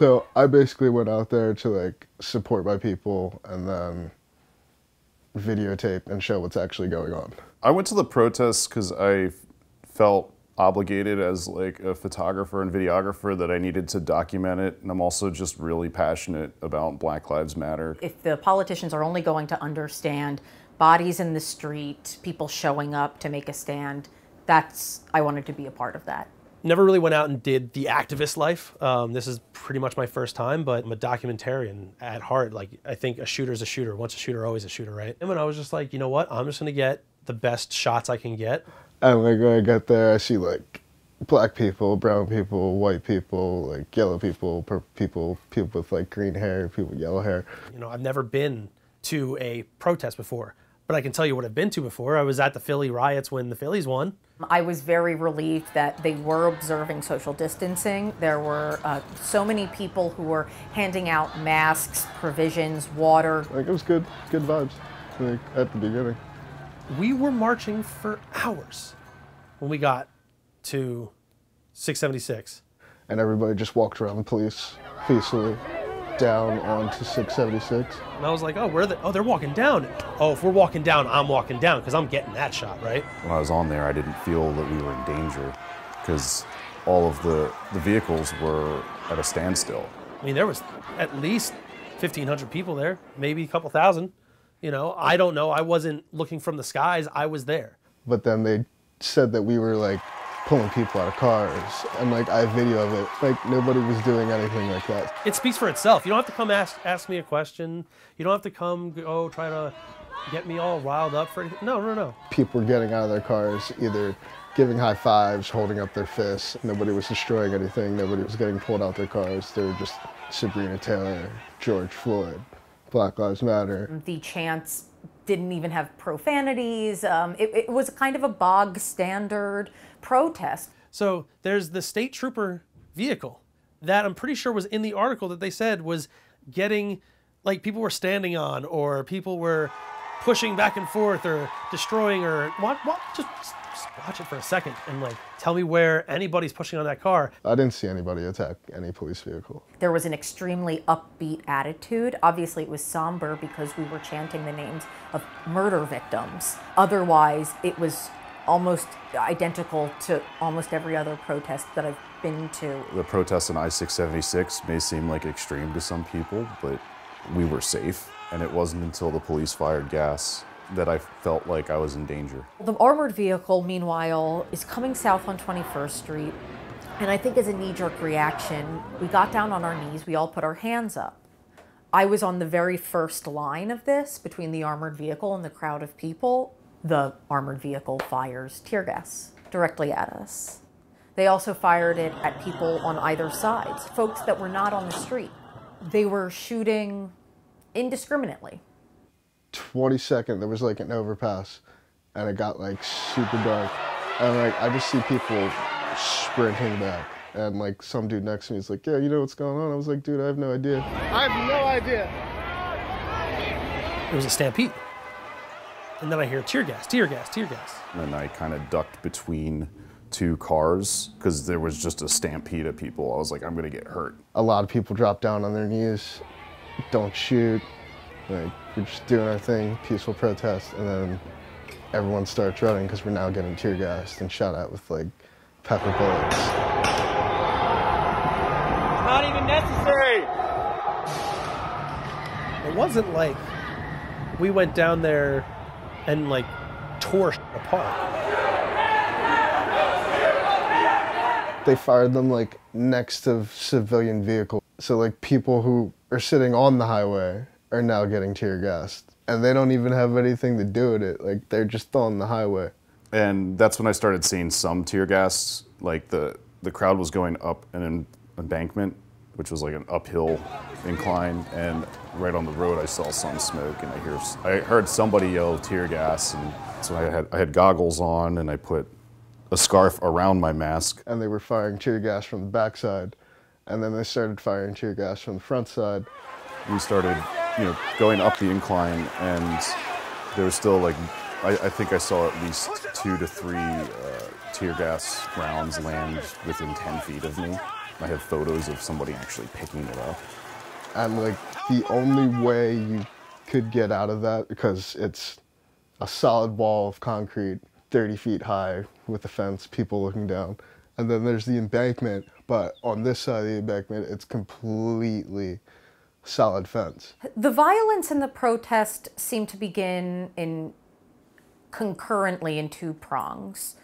So I basically went out there to like support my people and then videotape and show what's actually going on. I went to the protests because I felt obligated as like a photographer and videographer that I needed to document it. And I'm also just really passionate about Black Lives Matter. If the politicians are only going to understand bodies in the street, people showing up to make a stand, that's, I wanted to be a part of that. Never really went out and did the activist life. Um, this is pretty much my first time, but I'm a documentarian at heart. Like, I think a shooter's a shooter. Once a shooter, always a shooter, right? And when I was just like, you know what? I'm just gonna get the best shots I can get. And like when I get there, I see like black people, brown people, white people, like yellow people, purple people, people with like green hair, people with yellow hair. You know, I've never been to a protest before, but I can tell you what I've been to before. I was at the Philly riots when the Phillies won. I was very relieved that they were observing social distancing. There were uh, so many people who were handing out masks, provisions, water. Like it was good, good vibes like, at the beginning. We were marching for hours when we got to 676. And everybody just walked around the police peacefully down onto 676. And I was like, oh, where are they? Oh, they're walking down. Oh, if we're walking down, I'm walking down because I'm getting that shot, right? When I was on there, I didn't feel that we were in danger because all of the, the vehicles were at a standstill. I mean, there was at least 1,500 people there, maybe a couple thousand. You know, I don't know. I wasn't looking from the skies. I was there. But then they said that we were like pulling people out of cars and like I have video of it. Like nobody was doing anything like that. It speaks for itself. You don't have to come ask ask me a question. You don't have to come go oh, try to get me all riled up for anything. No, no, no. People were getting out of their cars either giving high fives, holding up their fists. Nobody was destroying anything. Nobody was getting pulled out of their cars. They were just Breonna Taylor, George Floyd, Black Lives Matter. The chants didn't even have profanities. Um, it, it was kind of a bog standard protest. So there's the state trooper vehicle that I'm pretty sure was in the article that they said was getting, like people were standing on or people were pushing back and forth or destroying or what, what, just, just watch it for a second and like tell me where anybody's pushing on that car. I didn't see anybody attack any police vehicle. There was an extremely upbeat attitude. Obviously, it was somber because we were chanting the names of murder victims. Otherwise, it was almost identical to almost every other protest that I've been to. The protests on I-676 may seem like extreme to some people, but we were safe. And it wasn't until the police fired gas that I felt like I was in danger. The armored vehicle, meanwhile, is coming south on 21st Street. And I think as a knee-jerk reaction, we got down on our knees, we all put our hands up. I was on the very first line of this between the armored vehicle and the crowd of people the armored vehicle fires tear gas directly at us. They also fired it at people on either sides, folks that were not on the street. They were shooting indiscriminately. 20 second, there was like an overpass and it got like super dark. And like, I just see people sprinting back. And like some dude next to me is like, yeah, you know what's going on? I was like, dude, I have no idea. I have no idea. It was a stampede. And then I hear tear gas, tear gas, tear gas. And I kind of ducked between two cars because there was just a stampede of people. I was like, I'm gonna get hurt. A lot of people drop down on their knees, don't shoot. Like, we're just doing our thing, peaceful protest, and then everyone starts running because we're now getting tear gassed and shot at with like pepper bullets. Not even necessary. It wasn't like we went down there and like tore apart. They fired them like next to civilian vehicles. So like people who are sitting on the highway are now getting tear gassed. And they don't even have anything to do with it. Like they're just on the highway. And that's when I started seeing some tear gas. Like the, the crowd was going up an embankment, which was like an uphill incline. And right on the road, I saw some smoke, and I hear I heard somebody yell tear gas, and so I had I had goggles on, and I put a scarf around my mask. And they were firing tear gas from the backside, and then they started firing tear gas from the front side. We started, you know, going up the incline, and there was still like, I, I think I saw at least two to three uh, tear gas rounds land within 10 feet of me. I have photos of somebody actually picking it up. And like the only way you could get out of that because it's a solid wall of concrete, 30 feet high with a fence, people looking down. And then there's the embankment, but on this side of the embankment, it's completely solid fence. The violence in the protest seemed to begin in concurrently in two prongs.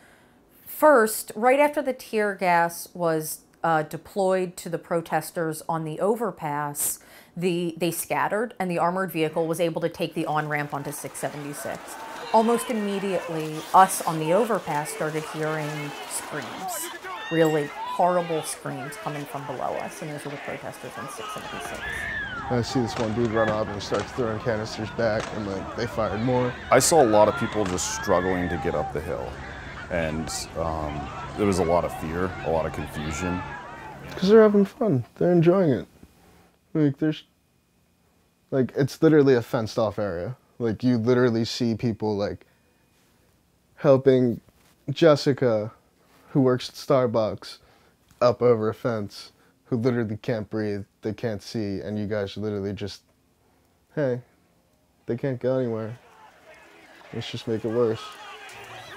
First, right after the tear gas was uh, deployed to the protesters on the overpass, the they scattered and the armored vehicle was able to take the on ramp onto 676. Almost immediately, us on the overpass started hearing screams, really horrible screams coming from below us, and those were the protesters on 676. I see this one dude run up and starts throwing canisters back, and like they fired more. I saw a lot of people just struggling to get up the hill, and um, there was a lot of fear, a lot of confusion. Because they're having fun. They're enjoying it. Like, there's. Like, it's literally a fenced off area. Like, you literally see people, like, helping Jessica, who works at Starbucks, up over a fence, who literally can't breathe, they can't see, and you guys literally just. Hey, they can't go anywhere. Let's just make it worse.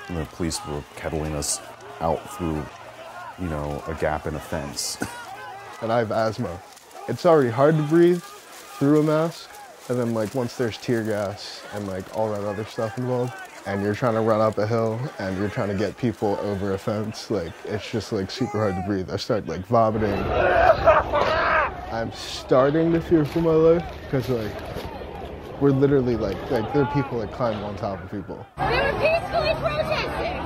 And the police were kettling us out through, you know, a gap in a fence. and I have asthma. It's already hard to breathe through a mask, and then like once there's tear gas and like all that other stuff involved, and you're trying to run up a hill and you're trying to get people over a fence, like it's just like super hard to breathe. I start like vomiting. I'm starting to fear for my life because like we're literally like like there are people that climb on top of people. They were peacefully protesting.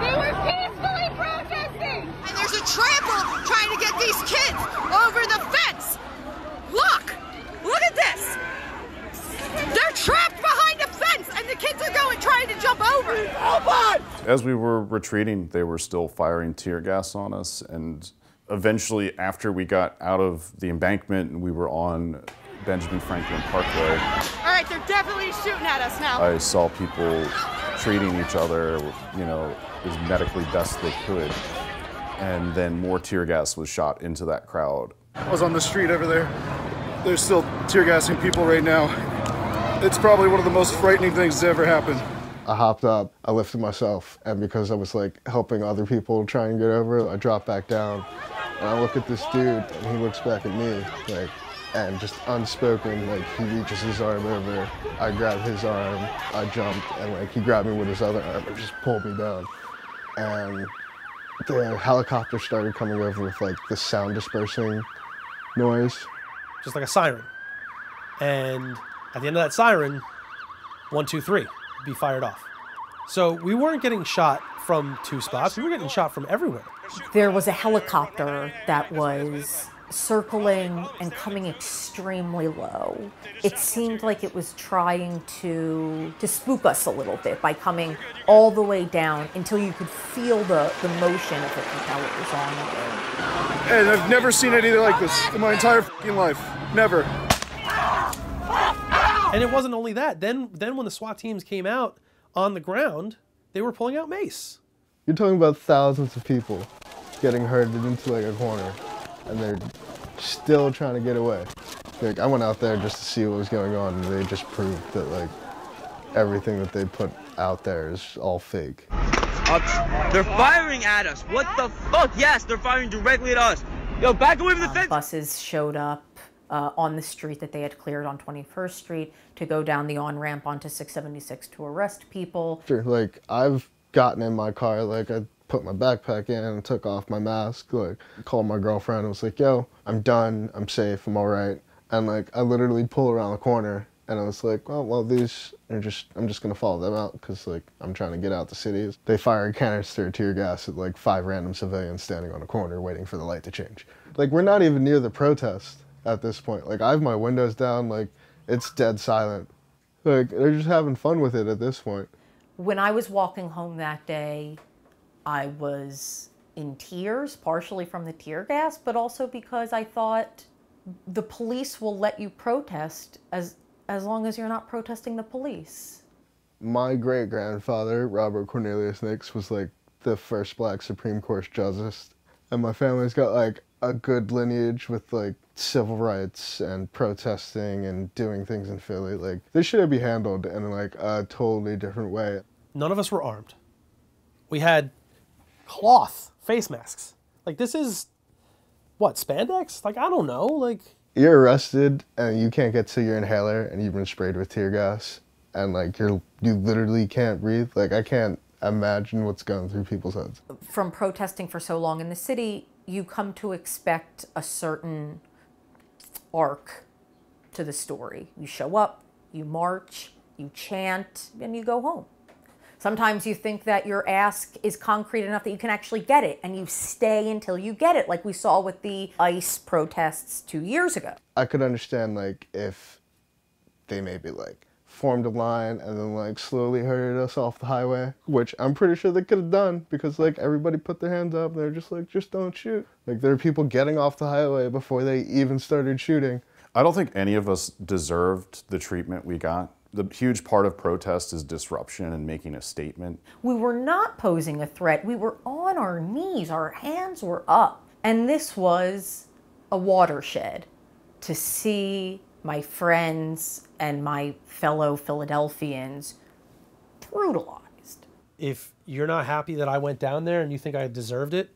They were peacefully protesting. And there's a trample trying to get these kids over the fence. Look! Look at this! They're trapped behind a fence and the kids are going trying to jump over. As we were retreating, they were still firing tear gas on us, and eventually, after we got out of the embankment and we were on Benjamin Franklin Parkway, All right, they're definitely shooting at us now. I saw people treating each other, you know, as medically best they could. And then more tear gas was shot into that crowd. I was on the street over there. They're still tear gassing people right now. It's probably one of the most frightening things to ever happen. I hopped up, I lifted myself, and because I was like helping other people try and get over I dropped back down. And I look at this dude, and he looks back at me, like, and just unspoken, like he reaches his arm over, I grab his arm, I jumped, and like he grabbed me with his other arm and just pulled me down. And the helicopter started coming over with like the sound dispersing noise. just like a siren. And at the end of that siren, one, two, three, be fired off. So we weren't getting shot from two spots, we were getting shot from everywhere. There was a helicopter that was circling and coming extremely low. It seemed like it was trying to to spook us a little bit by coming all the way down until you could feel the, the motion of the propellers on you. And I've never seen anything like this in my entire fing life. Never. And it wasn't only that. Then then when the SWAT teams came out on the ground, they were pulling out mace. You're talking about thousands of people getting herded into like a corner, and they're still trying to get away. Like I went out there just to see what was going on, and they just proved that like everything that they put out there is all fake. Uh, they're firing at us. What the fuck? Yes, they're firing directly at us. Yo, back away from the fence. Buses showed up uh, on the street that they had cleared on 21st Street to go down the on ramp onto 676 to arrest people. Sure, Like I've gotten in my car, like I put my backpack in and took off my mask, like called my girlfriend and was like, yo, I'm done, I'm safe, I'm all right. And like I literally pull around the corner and I was like, well, well, these are just, I'm just gonna follow them out because like I'm trying to get out the cities. They fired canister of tear gas at like five random civilians standing on a corner waiting for the light to change. Like we're not even near the protest at this point. Like I have my windows down, like it's dead silent. Like they're just having fun with it at this point. When I was walking home that day, I was in tears, partially from the tear gas, but also because I thought the police will let you protest as as long as you're not protesting the police. My great grandfather, Robert Cornelius Nix, was like the first black Supreme Court justice and my family's got like a good lineage with like civil rights and protesting and doing things in Philly. Like this should be handled in like a totally different way. None of us were armed. We had cloth face masks. Like this is what spandex? Like I don't know. Like You're arrested and you can't get to your inhaler and you've been sprayed with tear gas and like you're you literally can't breathe. Like I can't imagine what's going through people's heads. From protesting for so long in the city, you come to expect a certain arc to the story. You show up, you march, you chant, and you go home. Sometimes you think that your ask is concrete enough that you can actually get it, and you stay until you get it, like we saw with the ICE protests two years ago. I could understand like if they maybe like formed a line and then like slowly herded us off the highway, which I'm pretty sure they could have done because like everybody put their hands up and they're just like, just don't shoot. Like there are people getting off the highway before they even started shooting. I don't think any of us deserved the treatment we got. The huge part of protest is disruption and making a statement. We were not posing a threat. We were on our knees, our hands were up. And this was a watershed to see my friends and my fellow Philadelphians brutalized. if you're not happy that I went down there and you think I deserved it,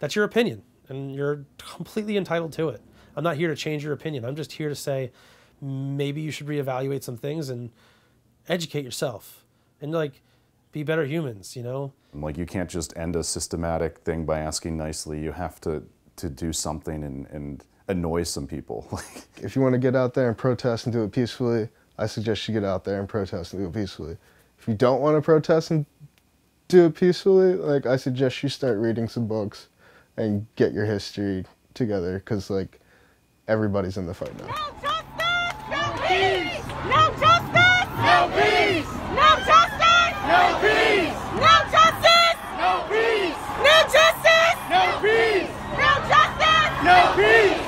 that's your opinion and you're completely entitled to it. I'm not here to change your opinion. I'm just here to say maybe you should reevaluate some things and educate yourself and like be better humans, you know? Like you can't just end a systematic thing by asking nicely. You have to to do something and, and annoy some people. Like If you want to get out there and protest and do it peacefully, I suggest you get out there and protest and do it peacefully. If you don't want to protest and do it peacefully, like I suggest you start reading some books and get your history together because like everybody's in the fight now. No peace! No justice! No peace! No justice! No peace! No justice! No peace! No justice! No peace! No justice! No peace!